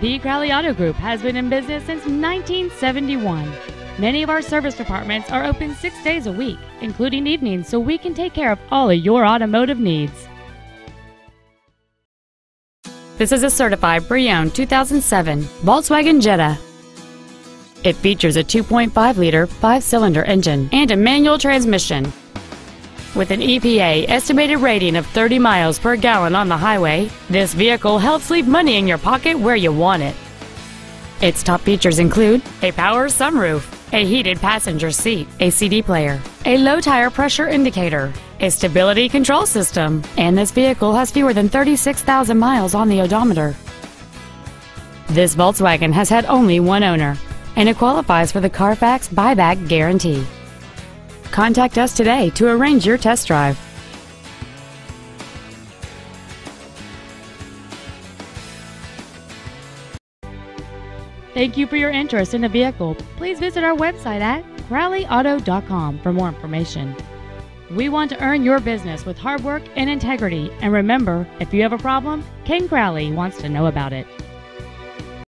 The Crowley Auto Group has been in business since 1971. Many of our service departments are open six days a week, including evenings, so we can take care of all of your automotive needs. This is a certified pre-owned 2007 Volkswagen Jetta. It features a 2.5 liter five cylinder engine and a manual transmission. With an EPA estimated rating of 30 miles per gallon on the highway, this vehicle helps leave money in your pocket where you want it. Its top features include a power sunroof, a heated passenger seat, a CD player, a low tire pressure indicator, a stability control system, and this vehicle has fewer than 36,000 miles on the odometer. This Volkswagen has had only one owner, and it qualifies for the Carfax buyback guarantee. Contact us today to arrange your test drive. Thank you for your interest in the vehicle. Please visit our website at crowleyauto.com for more information. We want to earn your business with hard work and integrity. And remember, if you have a problem, Ken Crowley wants to know about it.